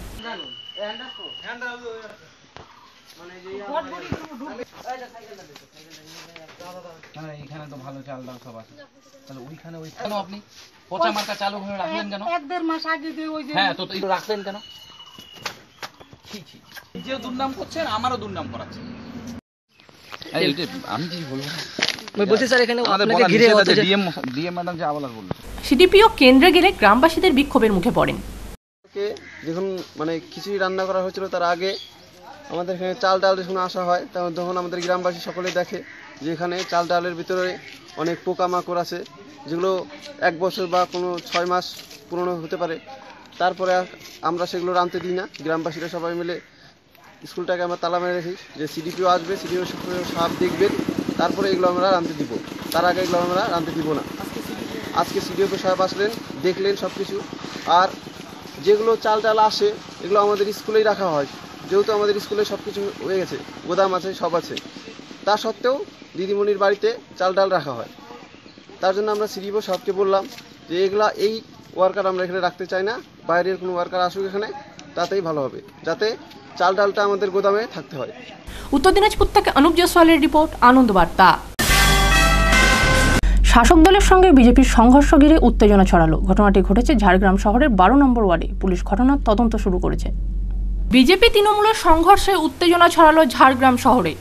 এখানে এখানে তো ভালো চাল ডাল সব আছে। তাহলে ওইখানে ওই কেন আপনি? পচা মার্কা চালু হয়ে রাখলেন কেন? এক দেড় মাস আগে যে ওই যে হ্যাঁ তো তো রাখলেন কেন। নিজেও দুর্নাম করছেন আমারও দুর্নাম করাচ্ছেন। আমি কি বলব? আমি বলছি স্যার এখানে আমাদের আপনাকে বলা ঘিরে নিষেধ অত আছে যে- ডিএম ডিএম ম্যাডাম যে আবলার বলল সিডিপিও কেন্দ্রে গেলে গ্রামবাসীদের বিক্ষোভের মুখে পড়েন। যখন মানে খিচুড়ি রান্না করা হয়েছিল তার আগে আমাদের এখানে চাল ডাল যখন আসা হয় তখন তখন আমাদের গ্রামবাসী সকলে দেখে যে এখানে চাল ডালের ভিতরে অনেক পোকামাকড় আছে, যেগুলো এক বছর বা কোনো ছয় মাস পুরনো হতে পারে। তারপরে আমরা সেগুলো রানতে দিই না। গ্রামবাসীরা সবাই মিলে স্কুলটাকে আমরা তালা মেরে রাখি যে সিডিপিও আসবে, সিডিপিও সাপ দেখবেন তারপরে এগুলো আমরা রানতে দিব। তার আগে এগুলো আমরা রানতে দিব না। আজকে সিডিওপি সাহেব আসলেন, দেখলেন সব কিছু আর যেগুলো চাল ডাল আসে, এগুলো আমাদের স্কুলেই রাখা হয়। যেহেতু আমাদের স্কুলে সব কিছু হয়ে গেছে, গোদাম আছে, সব আছে। তা সত্ত্বেও দিদিমণির বাড়িতে চাল ডাল রাখা হয়। তার জন্য আমরা সিডিও সাহেবকে বললাম যে, এগুলা এই ওয়ার্কার আমরা এখানে রাখতে চাই না। বাইরের কোনো ওয়ার্কার আসুক এখানে, তাতেই ভালো হবে। যাতে চাল ডালটা আমাদের গোদামে থাকতে হয়। উত্তর দিনাজপুর থেকে অনুপ জয়সওয়ালের রিপোর্ট, আনন্দ বার্তা। শাসক দলের সঙ্গে বিজেপির সংঘর্ষ ঘিরে উত্তেজনা ছড়ালো। ঘটনাটি ঘটেছে ঝাড়গ্রাম শহরের বারো নম্বর ওয়ার্ডে। পুলিশ ঘটনার তদন্ত শুরু করেছে। বিজেপি তৃণমূলের সংঘর্ষে উত্তেজনা ছড়ালো ঝাড়গ্রাম শহরে।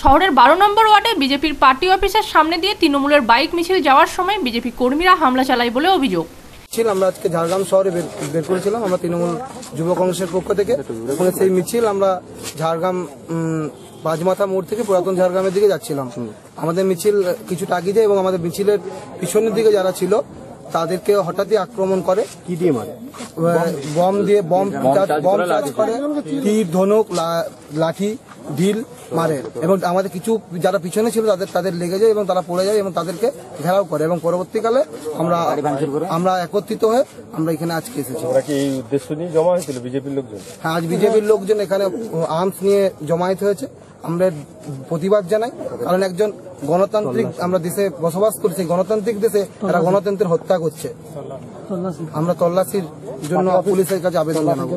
শহরের বারো নম্বর ওয়ার্ডে বিজেপির পার্টি অফিসের সামনে দিয়ে তৃণমূলের বাইক মিছিল যাওয়ার সময় বিজেপি কর্মীরা হামলা চালায় বলে অভিযোগ। মিছিল আমরা আজকে ঝাড়গ্রাম শহরে বের করেছিলাম, আমরা তৃণমূল যুব কংগ্রেসের পক্ষ থেকে। এবং সেই মিছিল আমরা ঝাড়গ্রাম বাজমাথা মোড় থেকে পুরাতন ঝাড়গ্রামের দিকে যাচ্ছিলাম। আমাদের মিছিল কিছুটা এগিয়ে যায় এবং আমাদের মিছিলের পিছনের দিকে যারা ছিল তাদেরকে হঠাৎই আক্রমণ করে। কি দিয়ে মারে? বম? দিয়ে বম বম চার্জ করে তীর ধনুক লা- লাঠি ঢিল মারে। এবং আমাদের কিছু যারা পিছনে ছিল তাদের তাদের লেগে যায় এবং তারা পড়ে যায় এবং তাদেরকে ঘেরাও করে। এবং পরবর্তীকালে আমরা আমরা একত্রিত হয়ে আমরা এখানে আজকে এসেছি। এই উদ্দেশ্য নিয়ে জমা হয়েছিল বিজেপির লোকজন? হ্যাঁ আজ বিজেপির লোকজন এখানে আর্মস নিয়ে জমায়েত হয়েছে। আমরা প্রতিবাদ জানাই। কারণ একজন গণতান্ত্রিক আমরা দেশে বসবাস করছি গণতান্ত্রিক দেশে তারা গণতন্ত্রের হত্যা করছে। আমরা তল্লাশির জন্য পুলিশের কাছে আবেদন জানাব।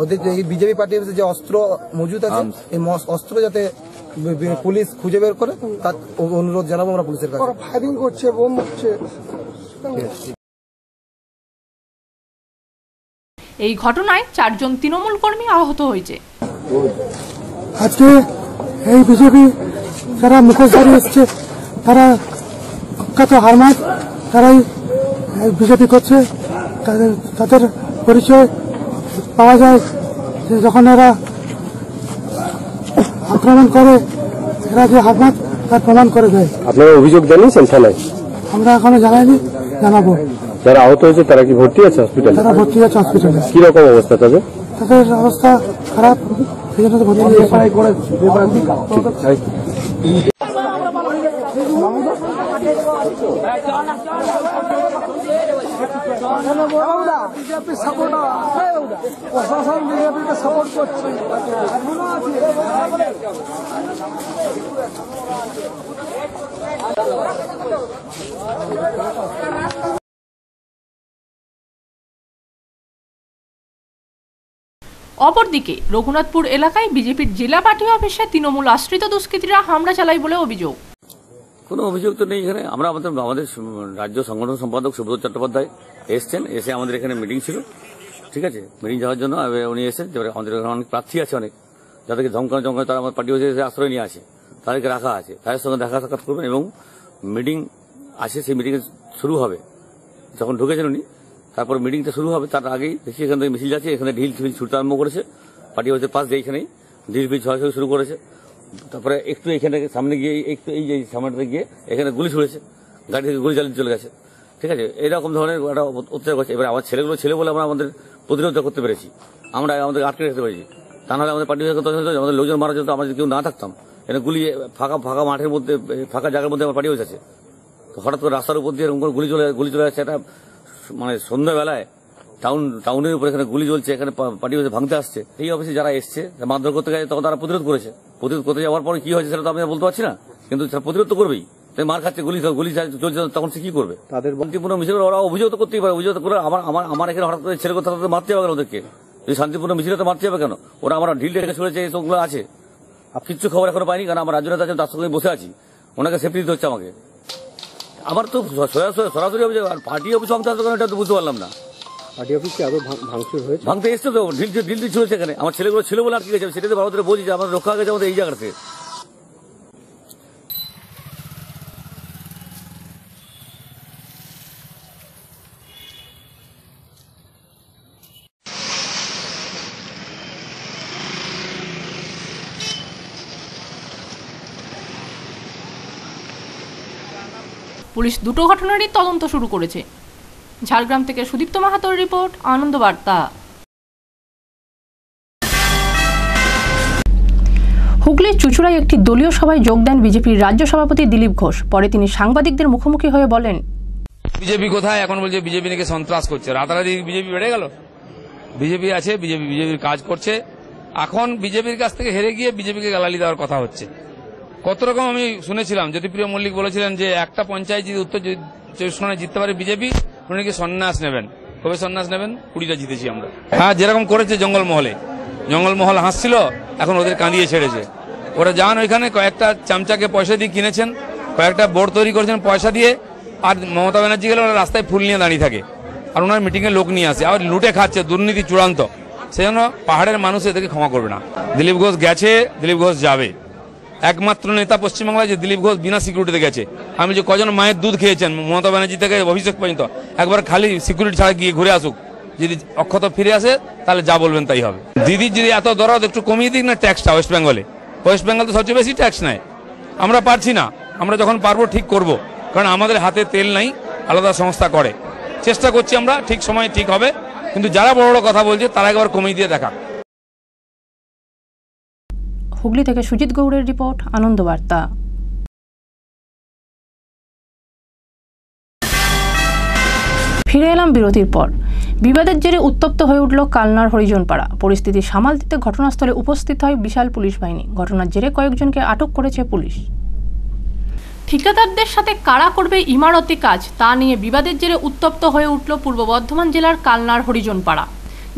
ওদের এই বিজেপি পার্টি যে অস্ত্র মজুদ আছে এই অস্ত্র যাতে পুলিশ খুঁজে বের করে তার অনুরোধ জানাব আমরা পুলিশের কাছে। ফায়ারিং করছে বোম হচ্ছে এই ঘটনায় চারজন তৃণমূল কর্মী আহত হয়েছে। আজকে এই বিজেপি যারা মুখোশধারী এসছে তারা কুখ্যাত হারমাত তারাই বিজেপি করছে। তাদের তাদের পরিচয় পাওয়া যায় যে যখন এরা আক্রমণ করে এরা যে হারমাত তার প্রমাণ করে দেয়। আপনারা অভিযোগ জানিয়েছেন থানায়? আমরা এখনও জানাইনি জানাব। যারা আহত হয়েছে তারা কি ভর্তি আছে হসপিটালে তারা ভর্তি আছে হসপিটালে কীরকম অবস্থা তাদের? তাদের অবস্থা খারাপ সেই জন্য। বিজেপি সাপোর্টার প্রশাসন বিজেপিকে সাপোর্ট করছে অপরদিকে, রঘুনাথপুর এলাকায় বিজেপির জেলা পার্টি অফিসে তৃণমূল আশ্রিত দুষ্কৃতীরা হামলা চালায় বলে অভিযোগ। কোনো অভিযোগ তো নেই এখানে। আমরা আমাদের আমাদের রাজ্য সংগঠন সম্পাদক সুব্রত চট্টোপাধ্যায় এসছেন। এসে আমাদের এখানে মিটিং ছিল। ঠিক আছে? মিটিং যাওয়ার জন্য উনি এসেছেন। আমাদের এখানে অনেক প্রার্থী আছে অনেক। যাদেরকে ধমকানো জমকানো তারা আমার পার্টি এসে আশ্রয় নিয়ে আসে। তাদেরকে রাখা আছে। তাদের সঙ্গে দেখা সাক্ষাৎ করবেন এবং মিটিং আসে। সেই মিটিং শুরু হবে। যখন ঢুকেছেন উনি তারপর মিটিংটা শুরু হবে, তার আগেই দেখি এখান থেকে মিছিল যাচ্ছে, এখানে ঢিল ফিল ছুটতে আরম্ভ করেছে। পার্টি অফিসের পাশ দিয়ে এখানেই ঢিল ফিল ছড়াছড়ি শুরু করেছে। তারপরে একটু এখানে সামনে গিয়ে, একটু এই যে সামনেটা গিয়ে এখানে গুলি ছুড়েছে, গাড়ি থেকে গুলি চালিয়ে চলে গেছে। ঠিক আছে? এরকম ধরনের একটা অত্যাচার করছে। এবার আমার ছেলেগুলো ছেলে বলে আমরা আমাদের প্রতিরোধ করতে পেরেছি। আমরা আমাদের আটকে রাখতে পেরেছি। তা নাহলে আমাদের পার্টি আমাদের লোকজন মারা যেত, আমরা যদি কেউ না থাকতাম। এখানে গুলি ফাঁকা ফাঁকা মাঠের মধ্যে, ফাঁকা জায়গার মধ্যে আমার পার্টি হয়ে আছে। হঠাৎ করে রাস্তার উপর দিয়ে এরকম গুলি চলে গুলি চলে যাচ্ছে। এটা মানে সন্ধ্যাবেলায় টাউন টাউনের উপর এখানে গুলি চলছে এখানে পার্টি অফিসে ভাঙতে আসছে। এই অফিসে যারা এসছে মারধর করতে গেছে তখন তারা প্রতিরোধ করেছে। প্রতিরোধ করতে যাওয়ার পরে কি হয়েছে সেটা তো আমি বলতে পারছি না। কিন্তু তারা প্রতিরোধ তো করবেই। তাই মার খাচ্ছে গুলি গুলি চলছে তখন সে কি করবে? তাদের শান্তিপূর্ণ মিছিল ওরা অভিযোগ তো করতেই পারে। অভিযোগ করে আমার আমার আমার এখানে হঠাৎ করে ছেলে কথা মারতে হবে ওদেরকে? যদি শান্তিপূর্ণ মিছিলে তো মারতে হবে কেন? ওরা আমার ঢিল রেখে ছড়েছে এই সবগুলো আছে। কিচ্ছু খবর এখনও পাইনি কারণ আমার রাজ্য নেতা তার সঙ্গে বসে আছি। ওনাকে সেফটি দিতে হচ্ছে আমাকে। আমার তো সরাসরি সরাসরি অভিযোগ আর পার্টি অফিস ভাঙতে এটা তো বুঝতে পারলাম না। পার্টি অফিসে আরও ভাঙচুর হয়েছে? ভাঙতে এসছে তো ঢিল ঢিল ছিল সেখানে। আমার ছেলেগুলো ছিল বলে আর কি গেছে সেটা তো ভারতের বলছি যে আমাদের রক্ষা গেছে আমাদের এই জায়গা পুলিশ দুটো ঘটনারই তদন্ত শুরু করেছে। ঝাড়গ্রাম থেকে সুদীপ্ত মাহাতোর রিপোর্ট আনন্দ বার্তা। হুগলির চুচুড়ায় একটি দলীয় সভায় যোগ দেন বিজেপির রাজ্য সভাপতি দিলীপ ঘোষ। পরে তিনি সাংবাদিকদের মুখোমুখি হয়ে বলেন বিজেপি কোথায়? এখন বলছে বিজেপি নাকি সন্ত্রাস করছে। রাতারাতি বিজেপি বেড়ে গেল? বিজেপি আছে বিজেপি বিজেপির কাজ করছে। এখন বিজেপির কাছ থেকে হেরে গিয়ে বিজেপিকে গালালি দেওয়ার কথা হচ্ছে। কত রকম আমি শুনেছিলাম, জ্যোতিপ্রিয় মল্লিক বলেছিলেন যে একটা পঞ্চায়েত যদি উত্তর চব্বিশ পরগনায় জিততে পারে বিজেপি, উনি নাকি সন্ন্যাস নেবেন? কবে সন্ন্যাস নেবেন? কুড়িটা জিতেছি আমরা। হ্যাঁ যেরকম করেছে জঙ্গলমহলে। জঙ্গলমহল হাসছিল, এখন ওদের কাঁদিয়ে ছেড়েছে। ওরা যান ওইখানে, কয়েকটা চামচাকে পয়সা দিয়ে কিনেছেন, কয়েকটা বোর্ড তৈরি করেছেন পয়সা দিয়ে, আর মমতা ব্যানার্জি গেলে ওরা রাস্তায় ফুল নিয়ে দাঁড়িয়ে থাকে। আর ওনার মিটিংয়ে লোক নিয়ে আসে আর লুটে খাচ্ছে, দুর্নীতি চূড়ান্ত। সেজন্য পাহাড়ের মানুষ এদেরকে ক্ষমা করবে না। দিলীপ ঘোষ গেছে, দিলীপ ঘোষ যাবে। একমাত্র নেতা পশ্চিমবাংলায় যে দিলীপ ঘোষ বিনা সিকিউরিটিতে গেছে। আমি যে কজন মায়ের দুধ খেয়েছেন, মমতা ব্যানার্জি থেকে অভিষেক পর্যন্ত, একবার খালি সিকিউরিটি ছাড়া গিয়ে ঘুরে আসুক। যদি অক্ষত ফিরে আসে, তাহলে যা বলবেন তাই হবে। দিদির যদি এত দরদ একটু কমিয়ে দিক না ট্যাক্সটা ওয়েস্ট বেঙ্গলে ওয়েস্ট বেঙ্গল তো সবচেয়ে বেশি ট্যাক্স নেয়। আমরা পারছি না। আমরা যখন পারব ঠিক করব। কারণ আমাদের হাতে তেল নাই, আলাদা সংস্থা করে। চেষ্টা করছি আমরা, ঠিক সময় ঠিক হবে। কিন্তু যারা বড় বড় কথা বলছে, তারা একবার কমিয়ে দিয়ে দেখা। হুগলি থেকে সুজিত গৌড়ের রিপোর্ট আনন্দ বার্তা ফিরে এলাম বিরতির পর। বিবাদের জেরে উত্তপ্ত হয়ে উঠল কালনার হরিজনপাড়া। পরিস্থিতি সামাল দিতে ঘটনাস্থলে উপস্থিত হয় বিশাল পুলিশ বাহিনী। ঘটনার জেরে কয়েকজনকে আটক করেছে পুলিশ। ঠিকাদারদের সাথে কারা করবে ইমারতি কাজ, তা নিয়ে বিবাদের জেরে উত্তপ্ত হয়ে উঠল পূর্ব বর্ধমান জেলার কালনার হরিজনপাড়া।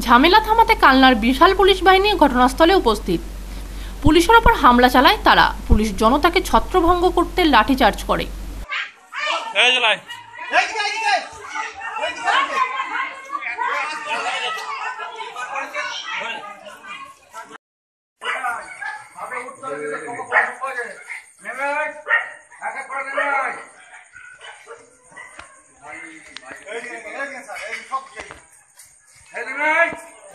ঝামেলা থামাতে কালনার বিশাল পুলিশ বাহিনী ঘটনাস্থলে উপস্থিত। পুলিশের ওপর হামলা চালায় তারা পুলিশ জনতাকে ছত্রভঙ্গ করতে লাঠিচার্জ করে Hey,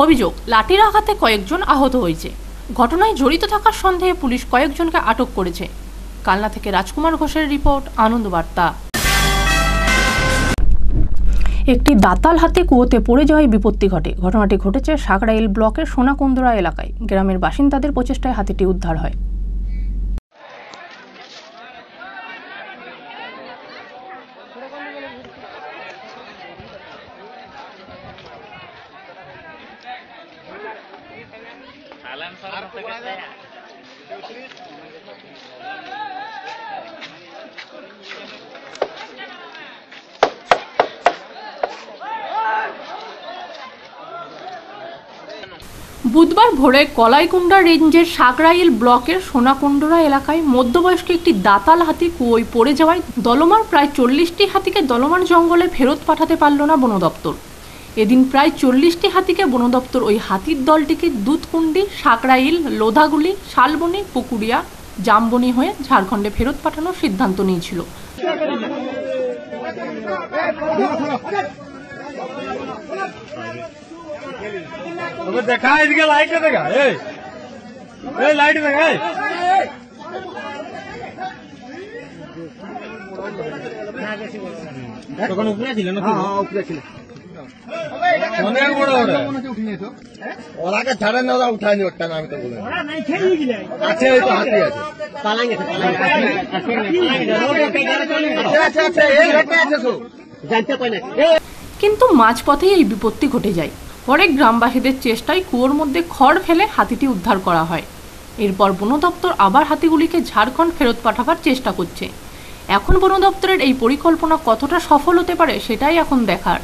অভিযোগ, লাঠির আঘাতে কয়েকজন আহত হয়েছে। ঘটনায় জড়িত থাকার সন্দেহে পুলিশ কয়েকজনকে আটক করেছে। কালনা থেকে রাজকুমার ঘোষের রিপোর্ট আনন্দবার্তা একটি দাতাল হাতে কুয়োতে পড়ে যাওয়ায় বিপত্তি ঘটে। ঘটনাটি ঘটেছে সাকরাইল ব্লকের সোনাকুন্দরা এলাকায়। গ্রামের বাসিন্দাদের প্রচেষ্টায় হাতিটি উদ্ধার হয় বুধবার ভোরে কলাইকুণ্ডা রেঞ্জের সাকরাইল ব্লকের সোনাকুণ্ডরা এলাকায় মধ্যবয়স্ক একটি দাতাল হাতি কুয়োয় পড়ে যাওয়ায় দলমার প্রায় চল্লিশটি হাতিকে দলমার জঙ্গলে ফেরত পাঠাতে পারল না বন দপ্তর এদিন প্রায় চল্লিশটি হাতিকে বন দপ্তর ওই হাতির দলটিকে দুধকুন্ডি সাকরাইল লোধাগুলি শালবনি পুকুরিয়া জামবনি হয়ে ঝাড়খণ্ডে ফেরত পাঠানোর সিদ্ধান্ত নিয়েছিল দেখা এদিকে লাইটে দেখা এই। এই লাইট দেখা এই। তখন উপরে ছিল না হ্যাঁ উপরে ছিল। অনেক বড় ওরা ওরাকে ছাড়ে না ওরা ওটা আমি তো বলে আছে ওই তো হাতি আছে। পালাঙ্গে আছে আছে আছে জানতে পাই কিন্তু মাঝপথেই এই বিপত্তি ঘটে যায়। পরে গ্রামবাসীদের চেষ্টায় কুয়োর মধ্যে খড় ফেলে হাতিটি উদ্ধার করা হয়। এরপর বন দপ্তর আবার হাতিগুলিকে ঝাড়খণ্ড ফেরত পাঠাবার চেষ্টা করছে। এখন বন দপ্তরের এই পরিকল্পনা কতটা সফল হতে পারে সেটাই এখন দেখার।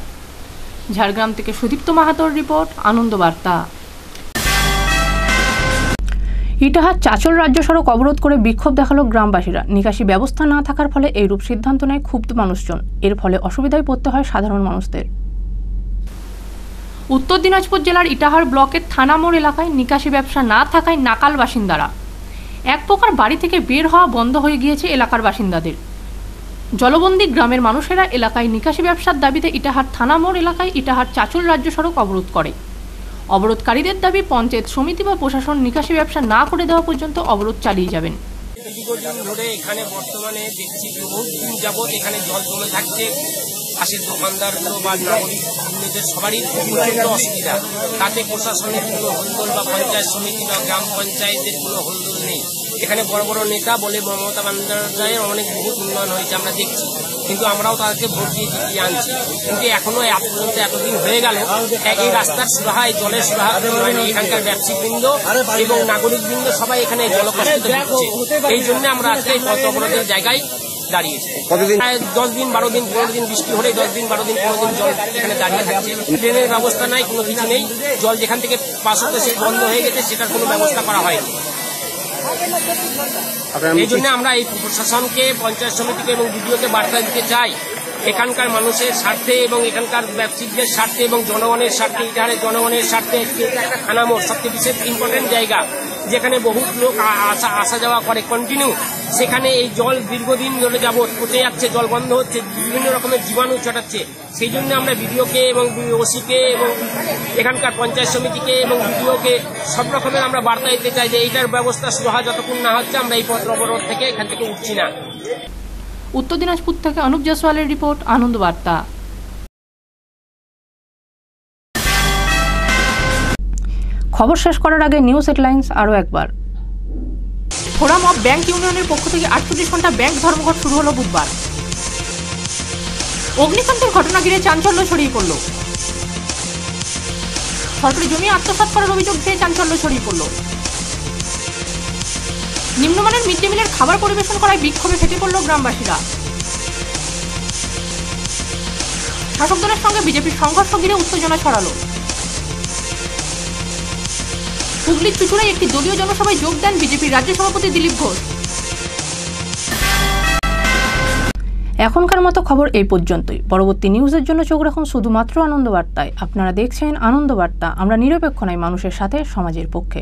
ঝাড়গ্রাম থেকে সুদীপ্ত মাহাতোর রিপোর্ট আনন্দ বার্তা ইটাহার চাচল রাজ্য সড়ক অবরোধ করে বিক্ষোভ দেখাল গ্রামবাসীরা। নিকাশি ব্যবস্থা না থাকার ফলে এইরূপ সিদ্ধান্ত নেয় ক্ষুব্ধ মানুষজন। এর ফলে অসুবিধায় পড়তে হয় সাধারণ মানুষদের। উত্তর দিনাজপুর জেলার ইটাহার ব্লকের থানামোড় এলাকায় নিকাশি ব্যবসা না থাকায় নাকাল বাসিন্দারা। এক প্রকার বাড়ি থেকে বের হওয়া বন্ধ হয়ে গিয়েছে এলাকার বাসিন্দাদের। জলবন্দি গ্রামের মানুষেরা এলাকায় নিকাশি ব্যবসার দাবিতে ইটাহার থানামোড় এলাকায় ইটাহার চাচুল রাজ্য সড়ক অবরোধ করে। অবরোধকারীদের দাবি পঞ্চায়েত সমিতি বা প্রশাসন নিকাশি ব্যবসা না করে দেওয়া পর্যন্ত অবরোধ চালিয়ে যাবেন। দীর্ঘদিন ধরে এখানে বর্তমানে দেখছি বহুদিন যাবৎ এখানে জল জমে থাকছে। পাশের দোকানদারগুলো বা নাগরিক সবারই প্রচণ্ড অসুবিধা। তাতে প্রশাসনের কোনো হলদোল বা পঞ্চায়েত সমিতি বা গ্রাম পঞ্চায়েতের কোনো হলদোল নেই। এখানে বড় বড় নেতা বলে মমতা বন্দ্যোপাধ্যায়ের অনেক বহুত উন্নয়ন হয়েছে আমরা দেখছি। কিন্তু আমরাও তাদেরকে ভোট দিয়ে জিতিয়ে আনছি। কিন্তু এখনও এত পর্যন্ত এতদিন হয়ে গেল এই রাস্তার সুরাহা এই জলের সুরাহা হয়নি এখানকার ব্যবসায়িকবৃন্দ এবং নাগরিকবৃন্দ সবাই এখানে জলকষ্টিত ভুগছে এই জন্য আমরা আজকে পথ অবরোধের জায়গায় দাঁড়িয়েছে। দশ দিন বারো দিন পনেরো দিন বৃষ্টি হলে দশ দিন বারো দিন পনেরো দিন জল এখানে দাঁড়িয়ে থাকছে। ট্রেনের ব্যবস্থা নাই কোনো কিছু নেই। জল যেখান থেকে পাস হতে সে বন্ধ হয়ে গেছে সেটার কোনো ব্যবস্থা করা হয়নি। এই জন্য আমরা এই প্রশাসনকে পঞ্চায়েত সমিতিকে এবং বিডিওকে বার্তা দিতে চাই। এখানকার মানুষের স্বার্থে এবং এখানকার ব্যবসায়ীদের স্বার্থে এবং জনগণের স্বার্থে ইটাহারের জনগণের স্বার্থে একটি খানামোড় সবচেয়ে বিশেষ ইম্পর্টেন্ট জায়গা। যেখানে বহু লোক আসা আসা যাওয়া করে কন্টিনিউ সেখানে এই জল দীর্ঘদিন ধরে যাবৎ পচে যাচ্ছে, জল বন্ধ হচ্ছে, বিভিন্ন রকমের জীবাণু ছটাচ্ছে সেই জন্য আমরা বিডিওকে এবং ওসিকে এবং এখানকার পঞ্চায়েত সমিতিকে এবং বিডিওকে সব রকমের আমরা বার্তা দিতে চাই যে এইটার ব্যবস্থা হয় যতক্ষণ না হচ্ছে আমরা এই পত্র অবরোধ থেকে এখান থেকে উঠছি না। উত্তর দিনাজপুর থেকে অনুপ জয়সওয়ালের রিপোর্ট, আনন্দ বার্তা। খবর শেষ করার আগে নিউজ হেডলাইন্স আরও একবার। ফোরাম অফ ব্যাংক ইউনিয়নের পক্ষ থেকে আটচল্লিশ ঘণ্টা ব্যাংক ধর্মঘট শুরু হলো বুধবার। অগ্নিকান্তের ঘটনা ঘিরে চাঞ্চল্য ছড়িয়ে পড়ল। সরকারি জমি আত্মসাৎ করার অভিযোগ দিয়ে চাঞ্চল্য ছড়িয়ে পড়ল। নিম্নমানের মিড ডে মিলের খাবার পরিবেশন করায় বিক্ষোভে ফেটে পড়ল গ্রামবাসীরা। শাসক দলের সঙ্গে বিজেপির সংঘর্ষ ঘিরে উত্তেজনা ছড়ালো। হুগলির চুচুড়ায় একটি দলীয় জনসভায় যোগ দেন বিজেপির রাজ্য সভাপতি দিলীপ ঘোষ। এখনকার মতো খবর এই পর্যন্তই। পরবর্তী নিউজের জন্য চোখ রাখুন শুধুমাত্র আনন্দবার্তায়। আপনারা দেখছেন আনন্দবার্তা। আমরা নিরপেক্ষ নয় মানুষের সাথে, সমাজের পক্ষে।